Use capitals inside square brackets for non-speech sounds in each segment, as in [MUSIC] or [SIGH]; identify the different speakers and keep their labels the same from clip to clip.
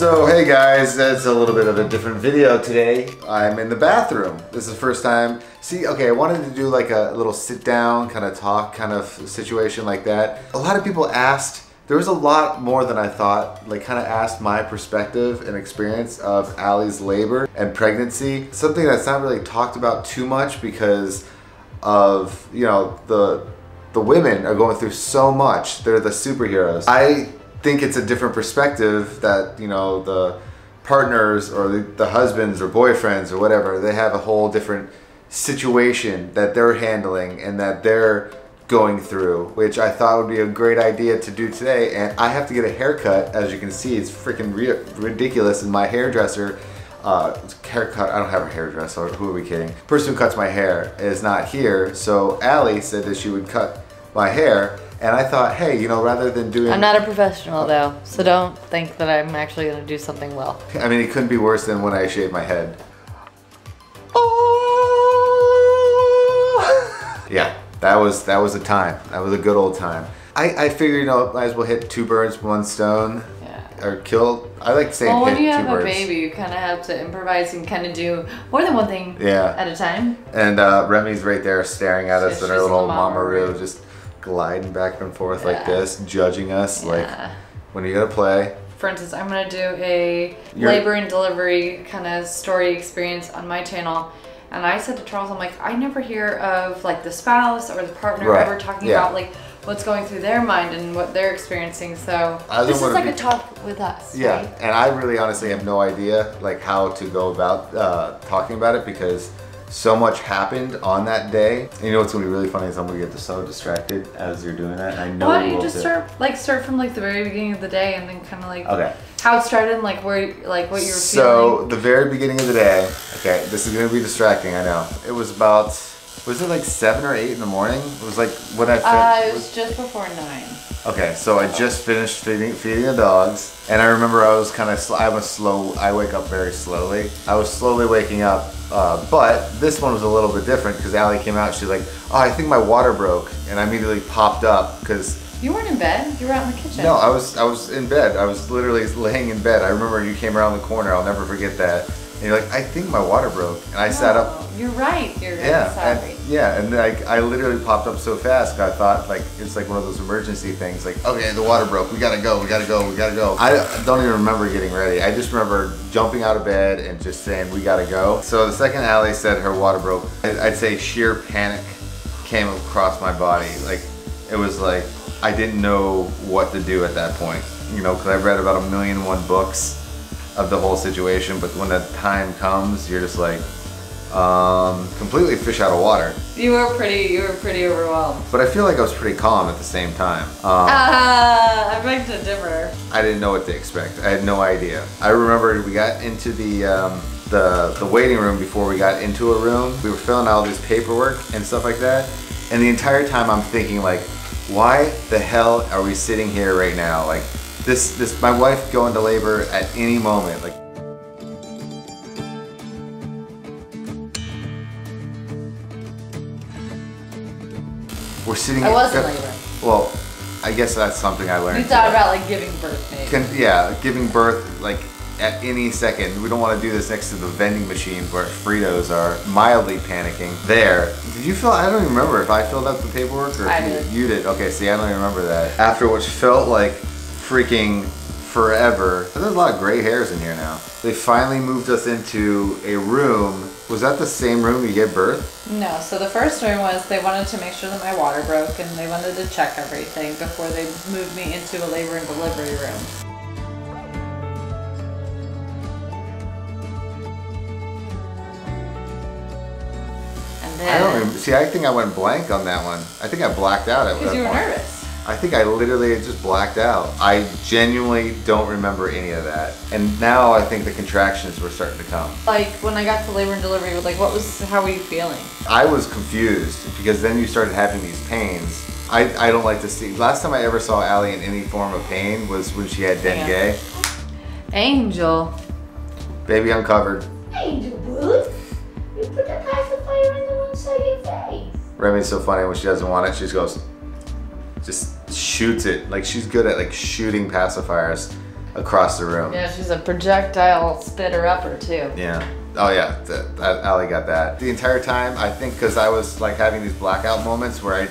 Speaker 1: So hey guys, that's a little bit of a different video today. I'm in the bathroom. This is the first time. See, okay, I wanted to do like a little sit down kind of talk kind of situation like that. A lot of people asked, there was a lot more than I thought, like kind of asked my perspective and experience of Allie's labor and pregnancy. Something that's not really talked about too much because of, you know, the the women are going through so much. They're the superheroes. I think it's a different perspective that you know the partners or the, the husbands or boyfriends or whatever they have a whole different situation that they're handling and that they're going through which i thought would be a great idea to do today and i have to get a haircut as you can see it's freaking ridiculous and my hairdresser uh, haircut. I don't have a hairdresser. Who are we kidding? Person who cuts my hair is not here. So Allie said that she would cut my hair and I thought, hey, you know, rather than doing...
Speaker 2: I'm not a professional though, so don't think that I'm actually gonna do something well.
Speaker 1: I mean, it couldn't be worse than when I shaved my head. Oh! yeah, that was that was a time. That was a good old time. I, I figured, you know, might as well hit two birds, with one stone. Yeah. Or kill, I like saying
Speaker 2: well,
Speaker 1: when
Speaker 2: you have
Speaker 1: birds.
Speaker 2: a baby, you kind of have to improvise and kind of do more than one thing
Speaker 1: yeah.
Speaker 2: at a time.
Speaker 1: And uh, Remi's right there staring at us in her little mama room, just gliding back and forth yeah. like this, judging us. Yeah. Like, when are you gonna play?
Speaker 2: For instance, I'm gonna do a You're... labor and delivery kind of story experience on my channel. And I said to Charles, I'm like, I never hear of like the spouse or the partner right. ever talking yeah. about like what's going through their mind and what they're experiencing. So this is like be... a talk with us.
Speaker 1: Yeah,
Speaker 2: right?
Speaker 1: and I really honestly have no idea like how to go about uh, talking about it because so much happened on that day. And you know what's gonna be really funny is I'm gonna get so distracted as you're doing that. I know.
Speaker 2: Why don't you just start like start from like the very beginning of the day and then kind of like
Speaker 1: okay
Speaker 2: how it started and like where like what you were
Speaker 1: so, feeling. So the very beginning of the day. Okay, this is gonna be distracting. I know. It was about was it like seven or eight in the morning? It was like when I.
Speaker 2: Uh, it was just before nine.
Speaker 1: Okay, so I just finished feeding feeding the dogs, and I remember I was kind of I was slow. I wake up very slowly. I was slowly waking up, uh, but this one was a little bit different because Allie came out. She's like, "Oh, I think my water broke," and I immediately popped up because.
Speaker 2: You weren't in bed. You were out in the kitchen.
Speaker 1: No, I was I was in bed. I was literally laying in bed. I remember you came around the corner. I'll never forget that. And you're like, I think my water broke. And I no, sat up.
Speaker 2: You're right. You're
Speaker 1: yeah,
Speaker 2: sorry.
Speaker 1: And, yeah, and like I literally popped up so fast. I thought like it's like one of those emergency things. Like, okay, the water broke. We gotta go. We gotta go. We gotta go. I don't even remember getting ready. I just remember jumping out of bed and just saying we gotta go. So the second Allie said her water broke, I'd say sheer panic came across my body. Like it was like I didn't know what to do at that point. You know, because I've read about a million one books of the whole situation, but when that time comes, you're just like um, completely fish out of water.
Speaker 2: You were pretty, you were pretty overwhelmed.
Speaker 1: But I feel like I was pretty calm at the same time.
Speaker 2: Um, uh, I beg to differ.
Speaker 1: I didn't know what to expect. I had no idea. I remember we got into the um, the the waiting room before we got into a room. We were filling out all this paperwork and stuff like that. And the entire time I'm thinking like, why the hell are we sitting here right now? Like, this, this, my wife going to labor at any moment. Like, we're sitting.
Speaker 2: I was in labor.
Speaker 1: Well, I guess that's something I learned.
Speaker 2: You thought about like giving birth, maybe.
Speaker 1: Can, yeah, giving birth like at any second. We don't want to do this next to the vending machines where Fritos are mildly panicking. There. Did you fill? I don't even remember if I filled out the paperwork or
Speaker 2: I did.
Speaker 1: you did. Okay, see, I don't even remember that. After what felt like freaking forever. There's a lot of gray hairs in here now. They finally moved us into a room. Was that the same room you gave birth?
Speaker 2: No, so the first room was they wanted to make sure that my water broke and they wanted to check everything before they moved me into a labor and delivery room. And then,
Speaker 1: I don't even, see, I think I went blank on that one. I think I blacked out at
Speaker 2: Because you were point. nervous.
Speaker 1: I think I literally just blacked out. I genuinely don't remember any of that. And now I think the contractions were starting to come.
Speaker 2: Like when I got to labor and delivery, like what was, how were you feeling?
Speaker 1: I was confused because then you started having these pains. I, I don't like to see, last time I ever saw Allie in any form of pain was when she had dengue.
Speaker 2: Angel.
Speaker 1: Baby, I'm covered.
Speaker 3: Angel, Booth. You put the pacifier on the wrong side of your face.
Speaker 1: Remi's so funny when she doesn't want it, she just goes, just shoots it. Like she's good at like shooting pacifiers. across the room.
Speaker 2: Yeah, she's a projectile spitter upper too.
Speaker 1: Yeah. Oh yeah, the, Allie got that. The entire time, I think because I was like having these blackout moments where I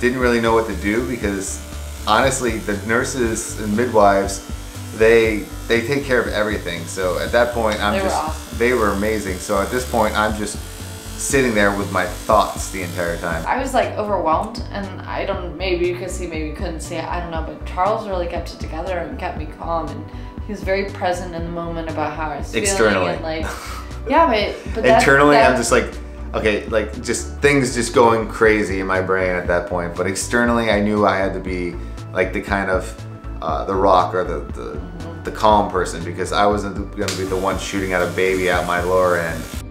Speaker 1: didn't really know what to do because honestly, the nurses and midwives, they they take care of everything. So at that point, I'm
Speaker 2: they
Speaker 1: just
Speaker 2: were awesome.
Speaker 1: they were amazing. So at this point, I'm just sitting there with my thoughts the entire time.
Speaker 2: I was like overwhelmed, and I don't maybe because he maybe couldn't see it. I don't know, but Charles really kept it together and kept me calm, and he was very present in the moment about how I was
Speaker 1: Externally.
Speaker 2: feeling and like [LAUGHS] yeah, but, but
Speaker 1: that, internally, that, I'm just like okay, like just things just going crazy in my brain at that point. But externally, I knew I had to be like the kind of uh, the rock or the the, mm-hmm. the calm person because I wasn't going to be the one shooting at a baby at my lower end.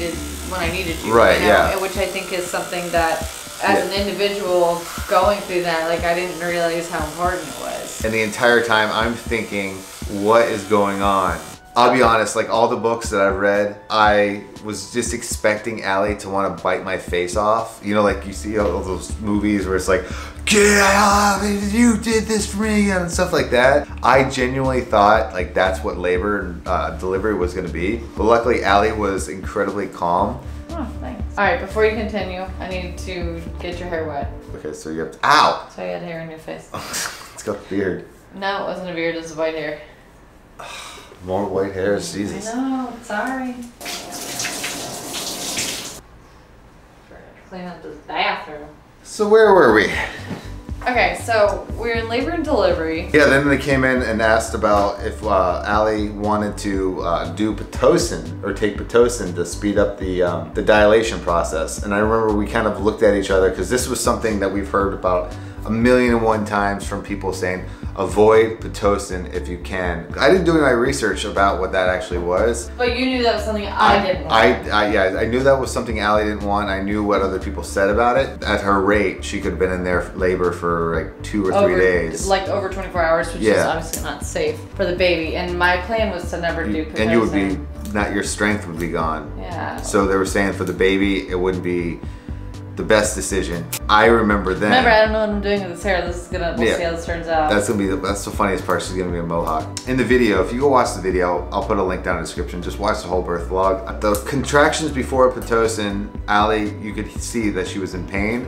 Speaker 2: Needed when I needed you.
Speaker 1: Right.
Speaker 2: You know,
Speaker 1: yeah.
Speaker 2: Which I think is something that as yeah. an individual going through that, like I didn't realize how important it was.
Speaker 1: And the entire time I'm thinking, what is going on? I'll be honest, like all the books that I've read, I was just expecting Allie to want to bite my face off. You know, like you see all those movies where it's like, get off, you did this for me, and stuff like that. I genuinely thought like that's what labor and uh, delivery was going to be. But luckily, Allie was incredibly calm.
Speaker 2: Oh, thanks. All right, before you continue, I need to get your hair wet.
Speaker 1: Okay, so you have to, ow!
Speaker 2: So you had hair in your face. [LAUGHS]
Speaker 1: it's got beard.
Speaker 2: No, it wasn't a beard, it was white hair. [SIGHS] [SIGHS]
Speaker 1: More white hairs, Jesus.
Speaker 2: No, sorry. Clean up this bathroom.
Speaker 1: So where were we?
Speaker 2: Okay, so we're in labor and delivery.
Speaker 1: Yeah, then they came in and asked about if uh, Allie wanted to uh, do Pitocin or take Pitocin to speed up the um, the dilation process. And I remember we kind of looked at each other because this was something that we've heard about a million and one times from people saying, avoid Pitocin if you can. I didn't do my research about what that actually was.
Speaker 2: But you knew that was something I, I didn't want. I,
Speaker 1: I, yeah, I knew that was something Allie didn't want. I knew what other people said about it. At her rate, she could have been in there labor for like two or
Speaker 2: over,
Speaker 1: three days.
Speaker 2: Like over 24 hours, which yeah. is obviously not safe for the baby. And my plan was to never do Pitocin.
Speaker 1: And you would be, not your strength would be gone.
Speaker 2: Yeah.
Speaker 1: So they were saying for the baby, it wouldn't be the best decision. I remember then.
Speaker 2: Remember, I don't know what I'm doing with this hair. This is gonna, we'll yeah, see how this turns out.
Speaker 1: That's gonna be, the, that's the funniest part. She's gonna be a mohawk. In the video, if you go watch the video, I'll put a link down in the description. Just watch the whole birth vlog. The contractions before Pitocin, Allie, you could see that she was in pain.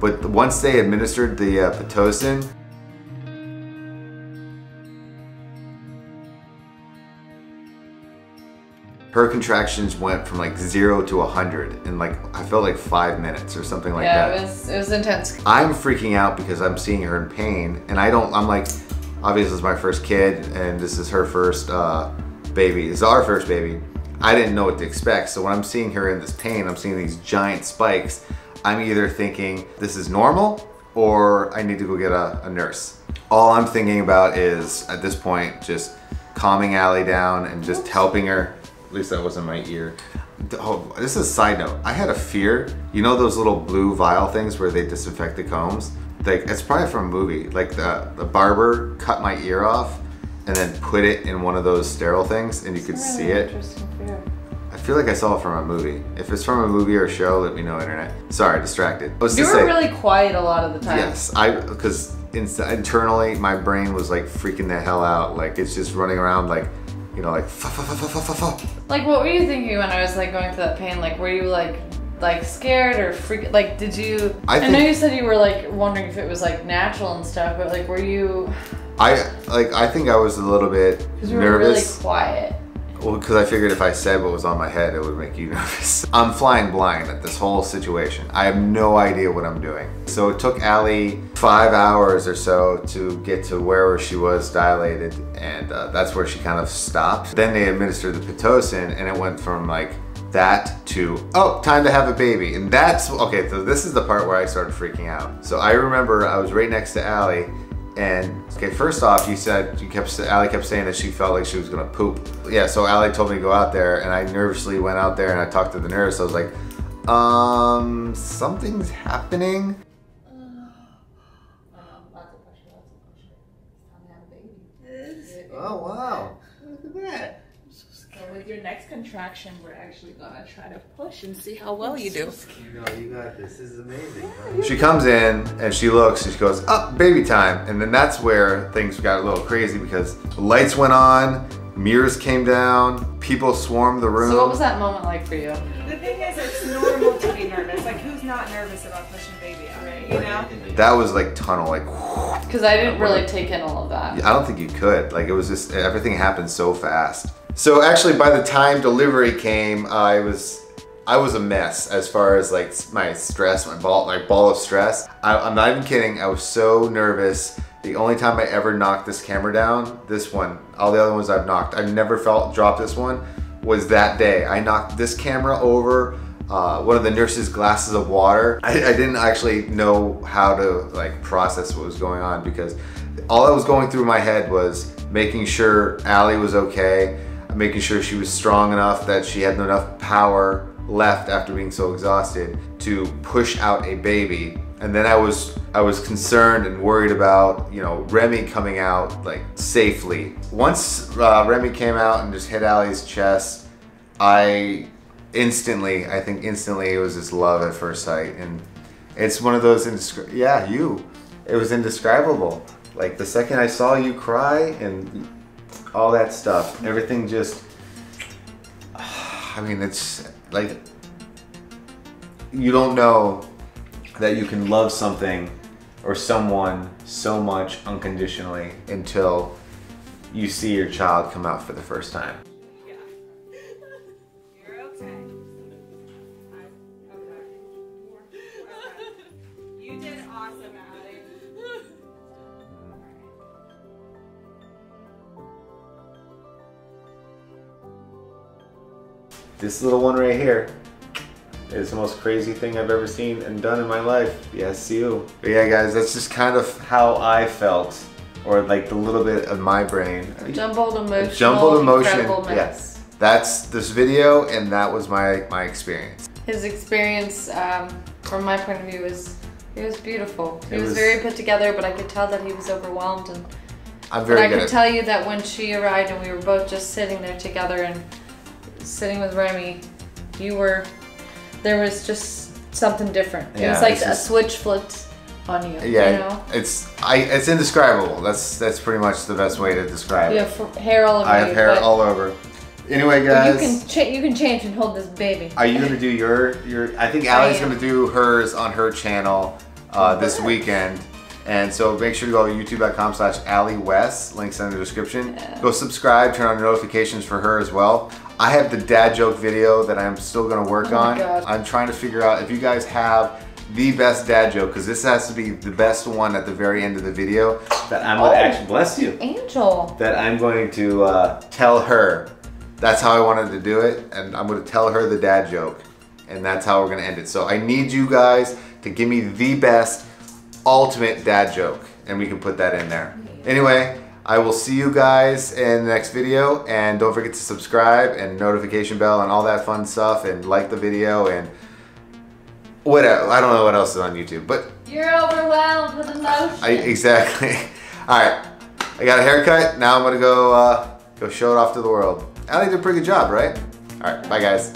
Speaker 1: But once they administered the uh, Pitocin, her contractions went from like zero to a hundred in like I felt like five minutes or something like
Speaker 2: yeah,
Speaker 1: that.
Speaker 2: Yeah, it was it was intense.
Speaker 1: I'm freaking out because I'm seeing her in pain, and I don't. I'm like, obviously it's my first kid, and this is her first uh, baby. This is our first baby. I didn't know what to expect, so when I'm seeing her in this pain, I'm seeing these giant spikes. I'm either thinking this is normal or I need to go get a, a nurse. All I'm thinking about is at this point just calming Allie down and just helping her at least that was in my ear. Oh, this is a side note. I had a fear. You know those little blue vial things where they disinfect the combs? Like it's probably from a movie. Like the, the barber cut my ear off and then put it in one of those sterile things and you could really see it. I feel like I saw it from a movie. If it's from a movie or a show, let me know internet. Sorry, distracted.
Speaker 2: You were say, really quiet a lot of the time.
Speaker 1: Yes, I because in, internally my brain was like freaking the hell out. Like it's just running around like you know, like fa fa fa fa fa fa.
Speaker 2: Like, what were you thinking when I was like going through that pain? Like, were you like like scared or freak? Like, did you? I, I know you said you were like wondering if it was like natural and stuff, but like, were you?
Speaker 1: I like. I think I was a little bit nervous. You were
Speaker 2: really quiet.
Speaker 1: Well, because I figured if I said what was on my head, it would make you [LAUGHS] nervous. I'm flying blind at this whole situation. I have no idea what I'm doing. So it took Allie five hours or so to get to where she was dilated, and uh, that's where she kind of stopped. Then they administered the Pitocin, and it went from like that to, oh, time to have a baby. And that's, okay, so this is the part where I started freaking out. So I remember I was right next to Allie, and okay, first off, you said you kept Allie kept saying that she felt like she was gonna poop. Yeah, so Allie told me to go out there, and I nervously went out there and I talked to the nurse. I was like, um, something's happening. Oh wow! Look at that.
Speaker 4: With your next contraction, we're actually gonna try to push and see how well you do.
Speaker 5: You know, you got this. This is amazing.
Speaker 1: She comes in and she looks and she goes, up, oh, baby time. And then that's where things got a little crazy because lights went on, mirrors came down, people swarmed the room.
Speaker 2: So what was that moment like for you?
Speaker 4: The thing is, it's normal to be nervous. Like, who's not nervous about pushing baby out, right? You know?
Speaker 1: That was like tunnel, like.
Speaker 2: Because I didn't really take in all of that.
Speaker 1: I don't think you could. Like, it was just, everything happened so fast. So actually, by the time delivery came, I was I was a mess as far as like my stress, my ball, like ball of stress. I, am not even kidding. I was so nervous. The only time I ever knocked this camera down, this one, all the other ones I've knocked, I've never felt drop this one, was that day. I knocked this camera over uh, one of the nurse's glasses of water. I, I didn't actually know how to like process what was going on because all that was going through my head was making sure Allie was okay, making sure she was strong enough that she had enough power left after being so exhausted to push out a baby. And then I was I was concerned and worried about you know Remi coming out like safely. Once uh, Remi came out and just hit Allie's chest, I instantly I think instantly it was just love at first sight, and it's one of those indescri- yeah you, it was indescribable. Like the second I saw you cry and all that stuff. Everything just, I mean, it's like, you don't know that you can love something or someone so much unconditionally until you see your child come out for the first time. This little one right here is the most crazy thing I've ever seen and done in my life. Yes, you. But yeah, guys, that's just kind of how I felt, or like the little bit of my brain.
Speaker 2: Jumbled emotion.
Speaker 1: Jumbled emotion. Yes, that's this video, and that was my my experience.
Speaker 2: His experience, um, from my point of view, was it was beautiful. He was, was, very put together, but I could tell that he was overwhelmed and.
Speaker 1: I'm very.
Speaker 2: But I could tell you that when she arrived and we were both just sitting there together and sitting with Remi, you were, there was just something different. It yeah, was like a just, switch flipped on you. Yeah, you know?
Speaker 1: it's I it's indescribable. That's that's pretty much the best way to describe
Speaker 2: you it. You have hair all over.
Speaker 1: I have hair all over. Anyway, guys,
Speaker 2: you can cha- you can change and hold this baby.
Speaker 1: Are you gonna do your your? I think Allie's gonna do hers on her channel uh, this weekend. And so make sure to go to youtube.com slash Allie Wes, links in the description. Yeah. Go subscribe, turn on notifications for her as well. I have the dad joke video that I'm still gonna work oh on. God. I'm trying to figure out if you guys have the best dad joke, because this has to be the best one at the very end of the video that I'm gonna oh, actually, bless you.
Speaker 2: Angel.
Speaker 1: That I'm going to uh, tell her. That's how I wanted to do it, and I'm gonna tell her the dad joke. And that's how we're gonna end it. So I need you guys to give me the best ultimate dad joke, and we can put that in there. Anyway, I will see you guys in the next video and don't forget to subscribe and notification bell and all that fun stuff and like the video and whatever. I don't know what else is on YouTube, but
Speaker 2: you're overwhelmed with emotion.
Speaker 1: I, exactly. [LAUGHS] All right, I got a haircut. Now I'm gonna go uh, go show it off to the world. Allie did a pretty good job, right? All right, bye guys.